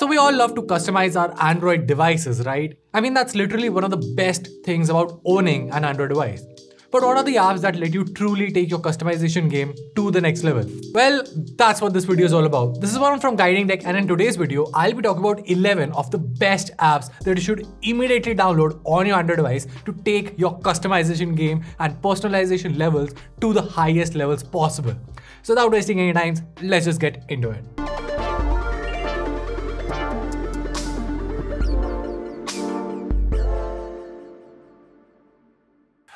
So we all love to customize our Android devices, right? I mean, that's literally one of the best things about owning an Android device. But what are the apps that let you truly take your customization game to the next level? Well, that's what this video is all about. This is one from Guiding Tech and in today's video, I'll be talking about 11 of the best apps that you should immediately download on your Android device to take your customization game and personalization levels to the highest levels possible. So without wasting any time, let's just get into it.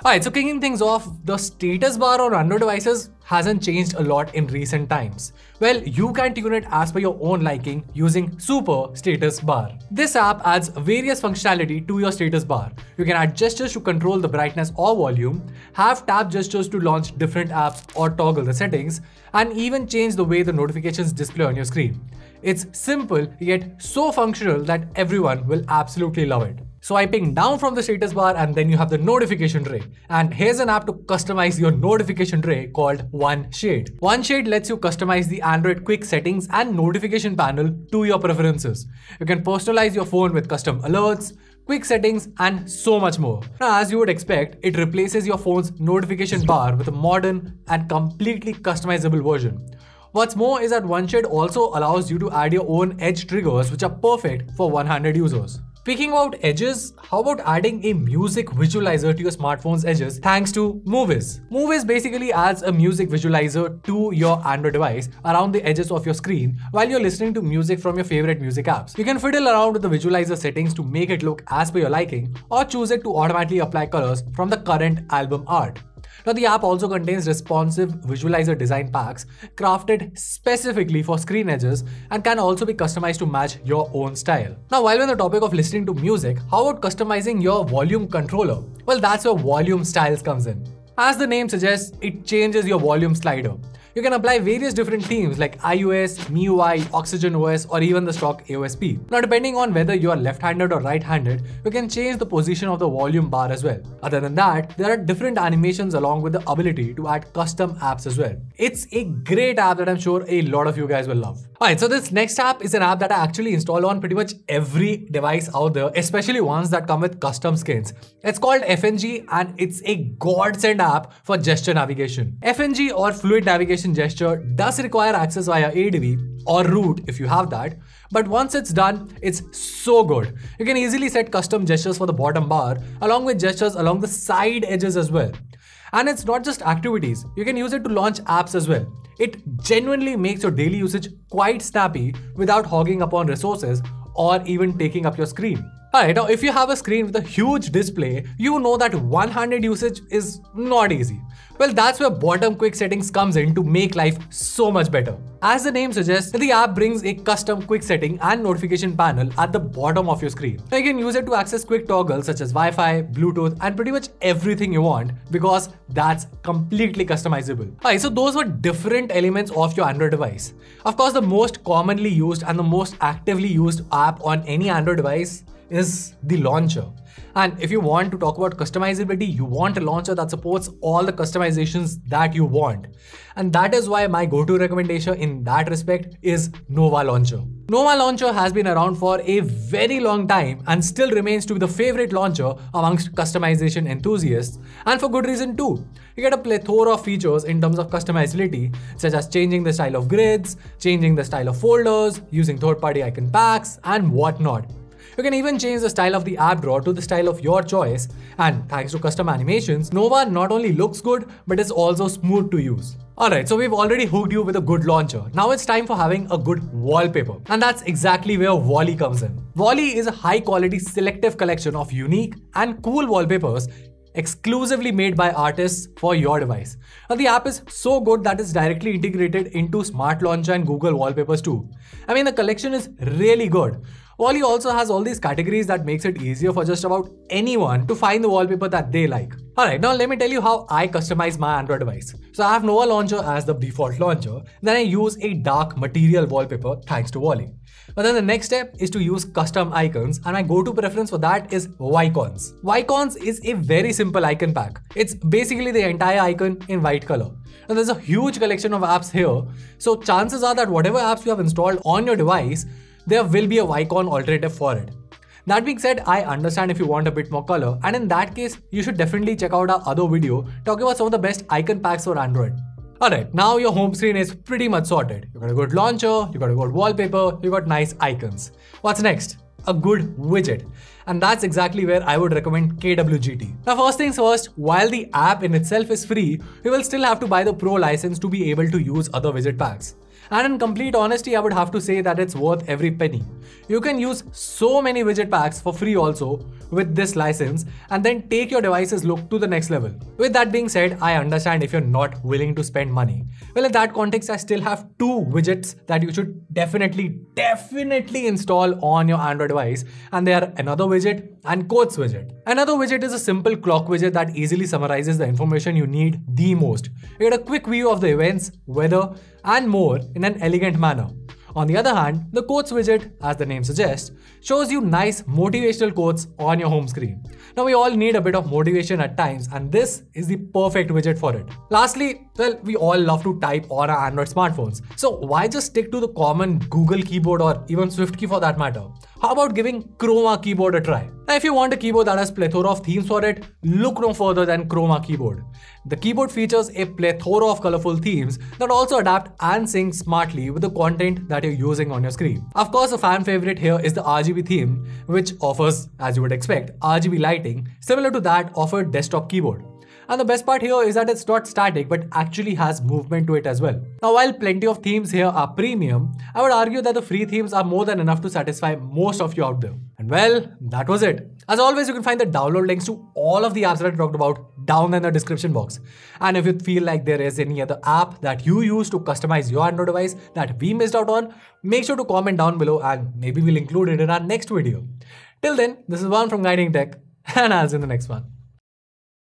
Alright, so kicking things off, the status bar on Android devices hasn't changed a lot in recent times. Well, you can tune it as per your own liking using Super Status Bar. This app adds various functionality to your status bar. You can add gestures to control the brightness or volume, have tap gestures to launch different apps or toggle the settings, and even change the way the notifications display on your screen. It's simple yet so functional that everyone will absolutely love it swiping down from the status bar and then you have the notification tray. And here's an app to customize your notification tray called OneShade. OneShade lets you customize the Android quick settings and notification panel to your preferences. You can personalize your phone with custom alerts, quick settings, and so much more. Now, as you would expect, it replaces your phone's notification bar with a modern and completely customizable version. What's more is that OneShade also allows you to add your own edge triggers which are perfect for one-handed users. Speaking about edges, how about adding a music visualizer to your smartphone's edges thanks to Muviz? Muviz basically adds a music visualizer to your Android device around the edges of your screen while you're listening to music from your favorite music apps. You can fiddle around with the visualizer settings to make it look as per your liking or choose it to automatically apply colors from the current album art. Now the app also contains responsive visualizer design packs crafted specifically for screen edges and can also be customized to match your own style. Now while we're on the topic of listening to music, how about customizing your volume controller? Well that's where volume styles comes in. As the name suggests, it changes your volume slider. You can apply various different themes like iOS, MIUI, Oxygen OS, or even the stock AOSP. Now, depending on whether you are left-handed or right-handed, you can change the position of the volume bar as well. Other than that, there are different animations along with the ability to add custom apps as well. It's a great app that I'm sure a lot of you guys will love. Alright, so this next app is an app that I actually install on pretty much every device out there, especially ones that come with custom skins. It's called FNG and it's a godsend app for gesture navigation. FNG or fluid navigation gesture does require access via ADB or root if you have that, but once it's done, it's so good. You can easily set custom gestures for the bottom bar along with gestures along the side edges as well. And it's not just activities, you can use it to launch apps as well. It genuinely makes your daily usage quite snappy without hogging upon resources or even taking up your screen. Alright, now if you have a screen with a huge display, you know that one-handed usage is not easy. Well, that's where bottom quick settings comes in to make life so much better. As the name suggests, the app brings a custom quick setting and notification panel at the bottom of your screen. Now you can use it to access quick toggles such as Wi-Fi, Bluetooth, and pretty much everything you want because that's completely customizable. Alright, so those were different elements of your Android device. Of course, the most commonly used and the most actively used app on any Android device is the launcher. And if you want to talk about customizability, you want a launcher that supports all the customizations that you want. And that is why my go-to recommendation in that respect is Nova Launcher. Nova Launcher has been around for a very long time and still remains to be the favorite launcher amongst customization enthusiasts, and for good reason too. You get a plethora of features in terms of customizability, such as changing the style of grids, changing the style of folders, using third-party icon packs, and whatnot. You can even change the style of the app drawer to the style of your choice. And thanks to custom animations, Nova not only looks good, but is also smooth to use. Alright, so we've already hooked you with a good launcher. Now it's time for having a good wallpaper. And that's exactly where Walli comes in. Walli is a high quality selective collection of unique and cool wallpapers exclusively made by artists for your device. Now the app is so good that it's directly integrated into Smart Launcher and Google Wallpapers too. I mean the collection is really good. Walli also has all these categories that makes it easier for just about anyone to find the wallpaper that they like. Alright, now let me tell you how I customize my Android device. So I have Nova Launcher as the default launcher, then I use a dark material wallpaper thanks to Walli. But then the next step is to use custom icons and my go-to preference for that is Whicons. Whicons is a very simple icon pack. It's basically the entire icon in white color. And there's a huge collection of apps here, so chances are that whatever apps you have installed on your device, there will be a Whicon alternative for it. That being said, I understand if you want a bit more color, and in that case, you should definitely check out our other video talking about some of the best icon packs for Android. Alright, now your home screen is pretty much sorted. You got a good launcher, you got a good wallpaper, you got nice icons. What's next? A good widget. And that's exactly where I would recommend KWGT. Now first things first, while the app in itself is free, you will still have to buy the pro license to be able to use other widget packs. And in complete honesty, I would have to say that it's worth every penny. You can use so many widget packs for free also with this license and then take your device's look to the next level. With that being said, I understand if you're not willing to spend money. Well, in that context, I still have two widgets that you should definitely, definitely install on your Android device. And they are another widget and quotes widget. Another widget is a simple clock widget that easily summarizes the information you need the most. You get a quick view of the events, weather, and more in an elegant manner. On the other hand, the quotes widget, as the name suggests, shows you nice motivational quotes on your home screen. Now we all need a bit of motivation at times and this is the perfect widget for it. Lastly, well, we all love to type on our Android smartphones. So why just stick to the common Google keyboard or even SwiftKey for that matter? How about giving Chrooma keyboard a try? Now, if you want a keyboard that has plethora of themes for it, look no further than Chrooma keyboard. The keyboard features a plethora of colorful themes that also adapt and sync smartly with the content that you're using on your screen. Of course, a fan favorite here is the RGB theme, which offers, as you would expect, RGB lighting similar to that of a desktop keyboard. And the best part here is that it's not static but actually has movement to it as well. Now while plenty of themes here are premium, I would argue that the free themes are more than enough to satisfy most of you out there. And well, that was it. As always, you can find the download links to all of the apps that I talked about down in the description box. And if you feel like there is any other app that you use to customize your Android device that we missed out on, make sure to comment down below and maybe we'll include it in our next video. Till then, this is Van from Guiding Tech and I'll see you in the next one.